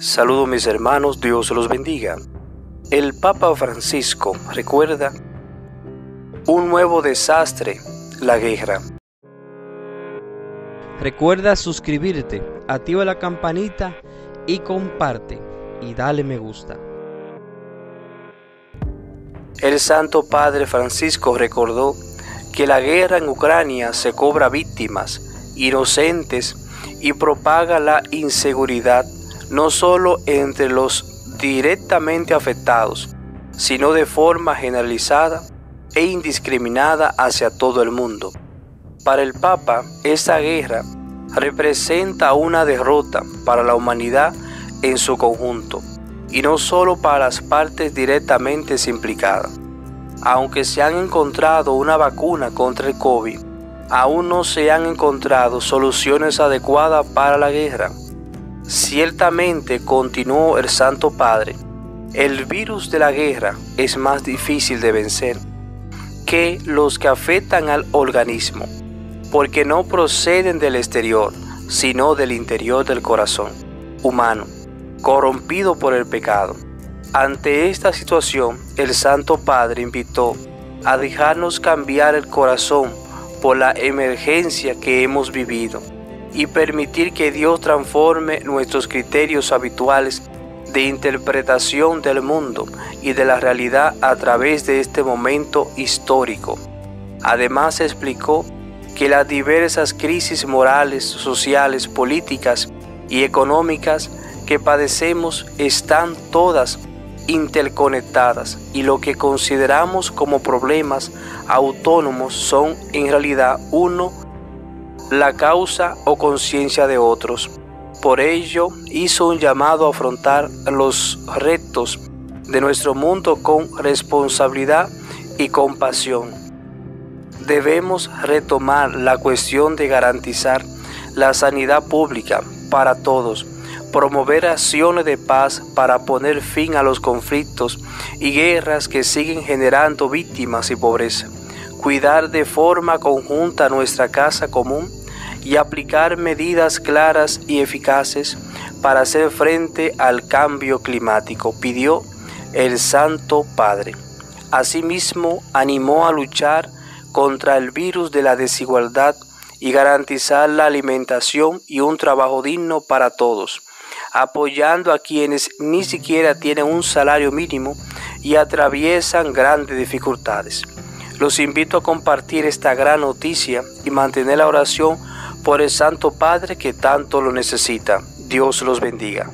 Saludo mis hermanos, Dios los bendiga. El Papa Francisco recuerda un nuevo desastre, la guerra. Recuerda suscribirte, activa la campanita y comparte y dale me gusta. El Santo Padre Francisco recordó que la guerra en Ucrania se cobra víctimas inocentes y propaga la inseguridad no solo entre los directamente afectados, sino de forma generalizada e indiscriminada hacia todo el mundo. Para el Papa, esta guerra representa una derrota para la humanidad en su conjunto, y no solo para las partes directamente implicadas. Aunque se han encontrado una vacuna contra el COVID, aún no se han encontrado soluciones adecuadas para la guerra. Ciertamente, continuó el Santo Padre, el virus de la guerra es más difícil de vencer que los que afectan al organismo, porque no proceden del exterior, sino del interior del corazón humano, corrompido por el pecado. Ante esta situación, el Santo Padre invitó a dejarnos cambiar el corazón por la emergencia que hemos vivido y permitir que Dios transforme nuestros criterios habituales de interpretación del mundo y de la realidad a través de este momento histórico. Además explicó que las diversas crisis morales, sociales, políticas y económicas que padecemos están todas interconectadas y lo que consideramos como problemas autónomos son en realidad uno la causa o conciencia de otros. Por ello hizo un llamado a afrontar los retos de nuestro mundo con responsabilidad y compasión. Debemos retomar la cuestión de garantizar la sanidad pública para todos, promover acciones de paz para poner fin a los conflictos y guerras que siguen generando víctimas y pobreza, cuidar de forma conjunta nuestra casa común y aplicar medidas claras y eficaces para hacer frente al cambio climático, pidió el Santo Padre. Asimismo, animó a luchar contra el virus de la desigualdad y garantizar la alimentación y un trabajo digno para todos apoyando a quienes ni siquiera tienen un salario mínimo y atraviesan grandes dificultades. Los invito a compartir esta gran noticia y mantener la oración por el Santo Padre que tanto lo necesita. Dios los bendiga.